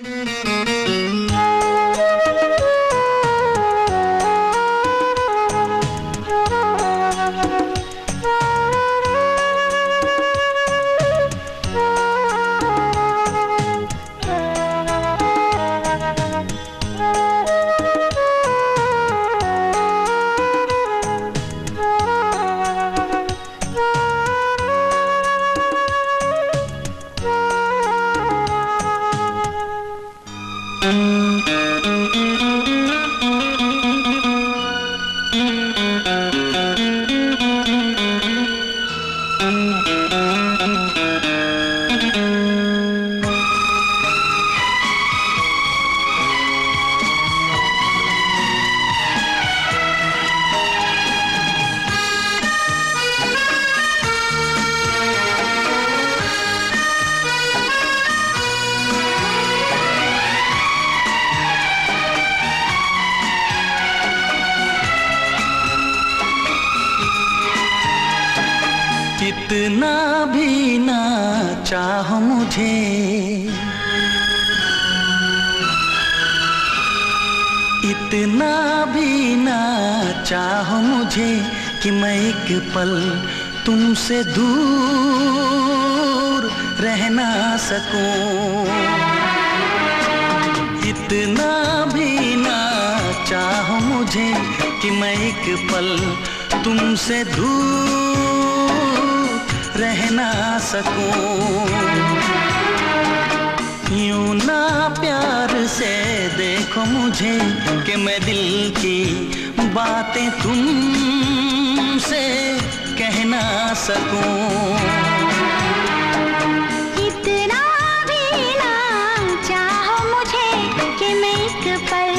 Mm-hmm. इतना भी ना चाहो मुझे। इतना भी ना चाहो मुझे कि मैं एक पल तुमसे दूर रह ना सकूँ। इतना भी ना चाहो मुझे कि मैं एक पल तुमसे दूर रह ना सकूँ। यूँ ना प्यार से देखो मुझे कि मैं दिल की बातें तुमसे कह ना सकूँ। इतना भी ना चाहो मुझे कि मैं एक पल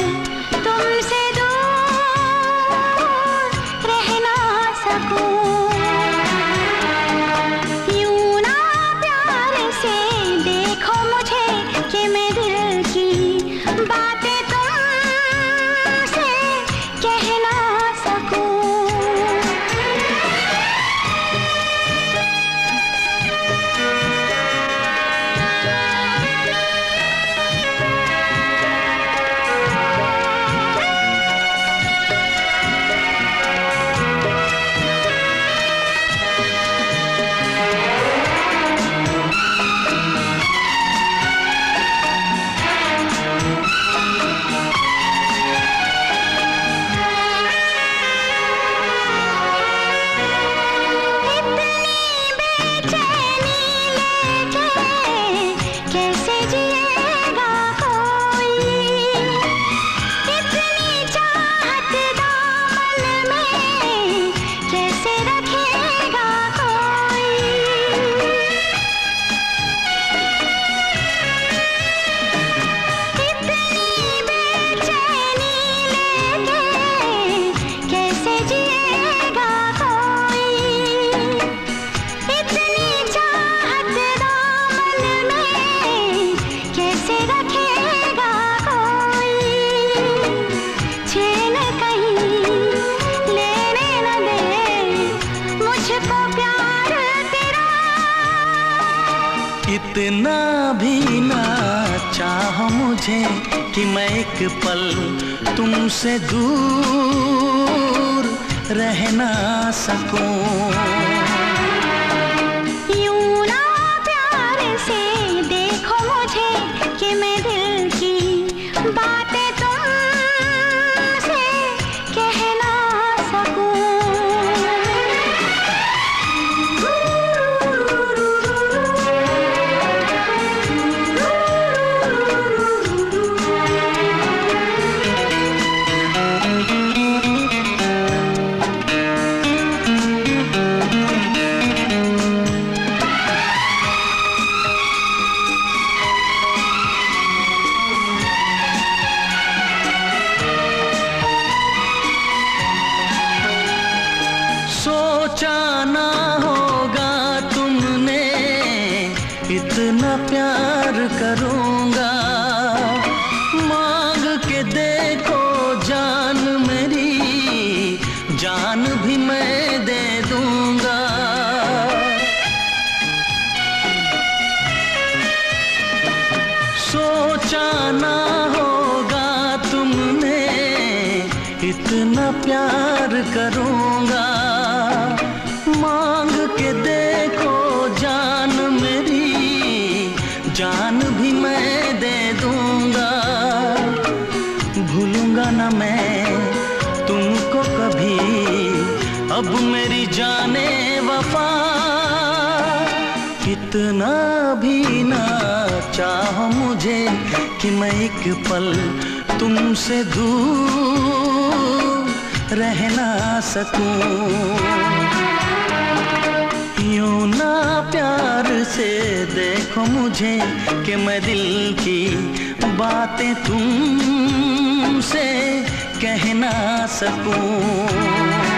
इतना भी ना चाहो मुझे कि मैं एक पल तुमसे दूर रहना सकूँ। इतना प्यार करूँगा। मांग के देखो जान मेरी, जान भी मैं दे दूँगा। सोचा जाना होगा तुमने, इतना प्यार करूँगा। अब मेरी जाने वफा कितना भी ना चाहो मुझे कि मैं एक पल तुमसे दूर रह ना सकूँ। यूँ ना प्यार से देखो मुझे कि मैं दिल की बातें तुमसे कह ना सकूँ।